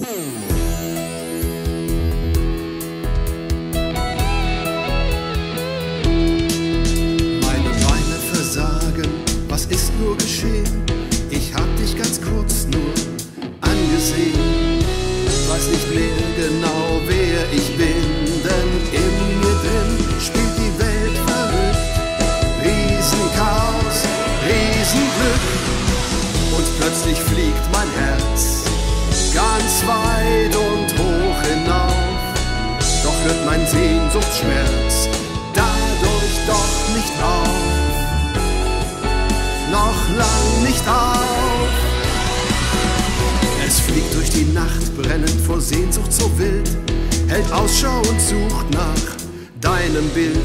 Meine Beine versagen, was ist nur geschehen? Ich hab dich ganz kurz nur angesehen. Weiß nicht mehr genau, wer ich bin, denn in mir drin Sehnsuchtsschmerz dadurch doch nicht auf. Noch lang nicht auf. Es fliegt durch die Nacht, brennend vor Sehnsucht so wild, hält Ausschau und sucht nach deinem Bild.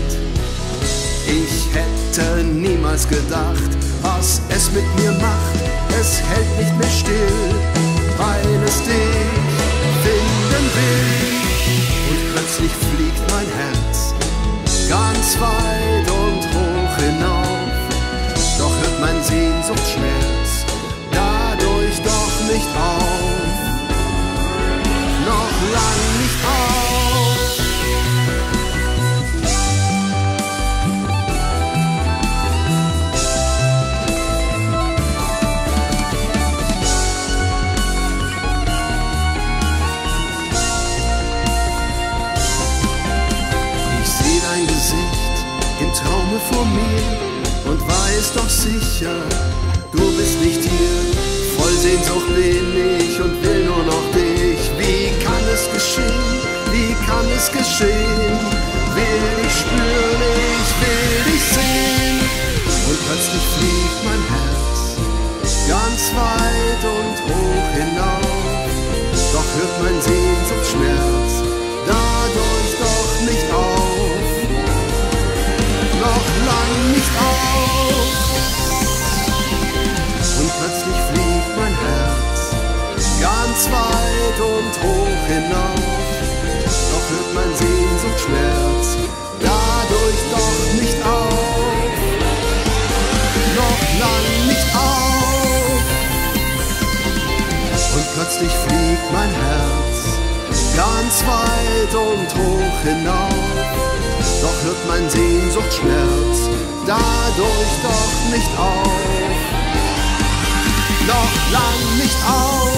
Ich hätte niemals gedacht, was es mit mir macht. Es hält nicht mehr still, fliegt mein Herz ganz weit und hoch hinauf. Doch hört mein Sehnsuchtsschmerz vor mir und weiß doch sicher, du bist nicht hier. Voll Sehnsucht bin ich und will nur noch dich. Wie kann es geschehen? Wie kann es geschehen? Will ich spüren, ich will dich sehen. Und plötzlich fliegt mein Herz ganz weit und hoch hinauf. Doch hört mein Sehnsuchtsschmerz ganz weit und hoch hinauf. Doch hört mein Sehnsuchtsschmerz dadurch doch nicht auf. Noch lang nicht auf. Und plötzlich fliegt mein Herz ganz weit und hoch hinauf. Doch hört mein Sehnsuchtsschmerz dadurch doch nicht auf. Noch lang nicht auf.